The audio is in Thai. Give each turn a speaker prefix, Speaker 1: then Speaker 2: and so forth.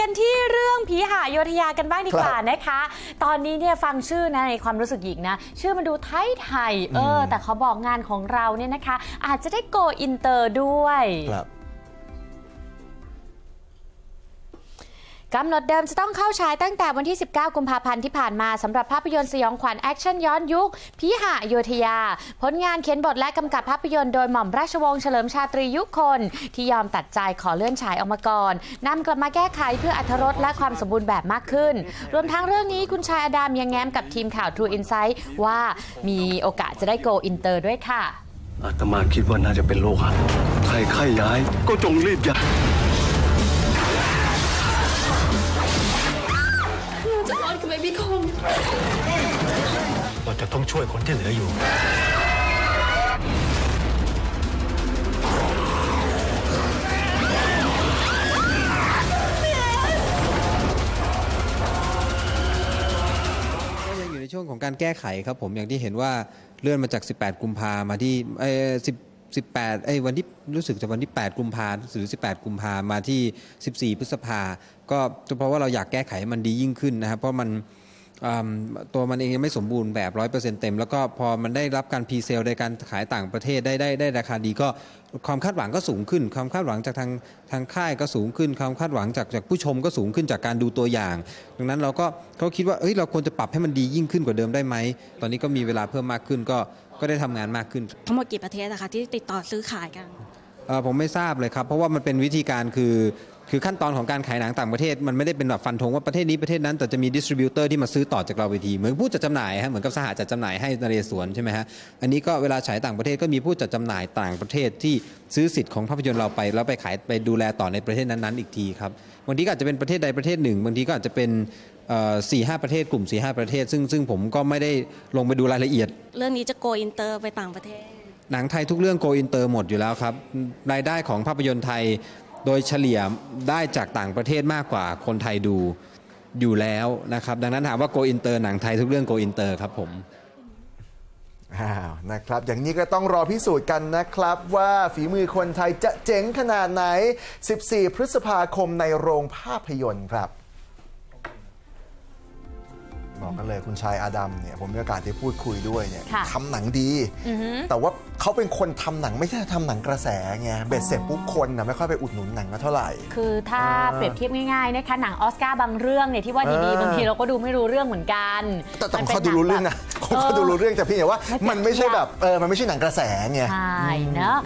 Speaker 1: กันที่เรื่องผีห่าอโยธยากันบ้างดีกว่านะคะ ตอนนี้เนี่ยฟังชื่อนะในความรู้สึกหญิงนะ ชื่อมันดูไทยไทยๆเออ แต่เขาบอกงานของเราเนี่ยนะคะ อาจจะได้ go inter ด้วย
Speaker 2: ครับ
Speaker 1: กำหนดเดิมจะต้องเข้าฉายตั้งแต่วันที่ 19 กุมภาพันธ์ที่ผ่านมาสำหรับภาพยนตร์สยองขวัญ action ย้อนยุคผีห่าอโยธยา ผลงานเขียนบทและกำกับภาพยนตร์โดยหม่อมราชวงศ์เฉลิมชาตรียุคล ที่ยอมตัดใจขอเลื่อนฉายออกมาก่อนนำกลับมาแก้ไขเพื่ออรรถรสและความสมบูรณ์แบบมากขึ้น รวมทั้งเรื่องนี้คุณชายอดัมยังแง้มกับทีมข่าว True Insight ว่ามีโอกาสจะได้โกอินเตอร์ด้วยค่ะ
Speaker 3: อาตมาคิดว่าน่าจะเป็นโรคห่า ใครใคร่ย้ายก็จงรีบย้าย
Speaker 4: เบบี้คง
Speaker 5: เราจะต้องช่วยคนที่เหลืออยู่
Speaker 2: ก็ยังอยู่ในช่วงของการแก้ไขครับผมอย่างที่เห็นว่าเลื่อนมาจาก 18 กุมภามาที่เอ้สิบ 18ไอ้ยวันที่รู้สึกจะวันที่ 8 กุมภาหรือ 18 กุมภามาที่ 14 พฤษภา ก็เพราะว่าเราอยากแก้ไขมันดียิ่งขึ้นนะครับ เพราะมัน ตัวมันเองยังไม่สมบูรณ์แบบ100%เต็ม แล้วก็พอมันได้รับการพรีเซลในการขายต่างประเทศได้ได้ได้ราคาดีก็ความคาดหวังก็สูงขึ้น ความคาดหวังจากทางทางค่ายก็สูงขึ้น ความคาดหวังจากจากผู้ชมก็สูงขึ้นจากการดูตัวอย่าง ดังนั้นเราก็เขาคิดว่าเอ้ยเราควรจะปรับให้มันดียิ่งขึ้นกว่าเดิมได้ไหม ตอนนี้ก็มีเวลาเพิ่มมากขึ้นก็ก็ได้ทำงานมากขึ้น
Speaker 4: ทั้งหมดกี่ประเทศนะคะที่ติดต่อซื้อขายกัน
Speaker 2: เอ่อผมไม่ทราบเลยครับ เพราะว่ามันเป็นวิธีการคือ คือขั้นตอนของการขายหนังต่างประเทศมันไม่ได้เป็นแบบฟันธงว่าประเทศนี้ประเทศนั้นแต่จะมี distributor ที่มาซื้อต่อจากเราไปทีเหมือนผู้จัดจำหน่ายฮะเหมือนกับสหจัดจำหน่ายให้นเรศวรใช่ไหมฮะอันนี้ก็เวลาฉายต่างประเทศก็มีผู้จัดจำหน่ายต่างประเทศที่ซื้อสิทธิ์ของภาพยนตร์เราไป แล้วไปขายไปดูแลต่อในประเทศนั้นๆอีกทีครับบางทีก็อาจจะเป็นประเทศใดประเทศหนึ่งบางทีก็อาจจะเป็นสี่ห้าประเทศกลุ่มสี่ห้าประเทศ ซึ่งซึ่งผมก็ไม่ได้ลงไปดูรายละเอียด
Speaker 4: เรื่องนี้จะโกอินเตอร์ไปต่างประเทศ
Speaker 2: หนังไทยทุกเรื่องโกอินเตอร์หมดอยู่แล้วครับรายได้ของภาพยนตร์ไทย โดยเฉลี่ยได้จากต่างประเทศมากกว่าคนไทยดูอยู่แล้วนะครับ ดังนั้นถามว่าโกอินเตอร์หนังไทยทุกเรื่องโกอินเตอร์ครับผม
Speaker 6: อ้าวนะครับ อย่างนี้ก็ต้องรอพิสูจน์กันนะครับ ว่าฝีมือคนไทยจะเจ๋งขนาดไหน 14 พฤษภาคมในโรงภาพยนตร์ครับบ อกกันเลยคุณชายอาดัมเนี่ยผมมีโอกาสได้พูดคุยด้วยเนี่ย
Speaker 1: ค่ะ
Speaker 6: ทำหนังดี แต่ว่าเขาเป็นคนทำหนังไม่ใช่ทำหนังกระแสไงเบ็ดเสร็จปุ๊บคนนะไม่ค่อยไปอุดหนุนหนังก็เท่าไหร่
Speaker 1: คือถ้าเปรียบเทียบง่ายๆนะคะหนังออสการ์บางเรื่องเนี่ยที่ว่าดี
Speaker 6: เออ
Speaker 1: ๆบางทีเราก็ดูไม่รู้เรื่องเหมือนกัน
Speaker 6: แต่แต่
Speaker 1: มัน
Speaker 6: เขา
Speaker 1: ป็น
Speaker 6: ดูรู้
Speaker 1: ห
Speaker 6: เรื่องนะ
Speaker 1: แบบ
Speaker 6: เขาดูรู้เรื่องแต่พี่แต่ว่า
Speaker 1: ไม่เปรียบ
Speaker 6: มันไม่ใช่แบบเออมันไม่ใช่หนังกระแสไง
Speaker 1: ใช่เนอะ